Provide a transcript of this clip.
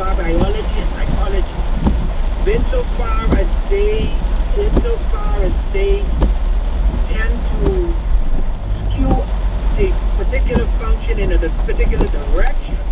of our biology and psychology, in so far as they, in so far as they tend to skew the particular function in a particular direction,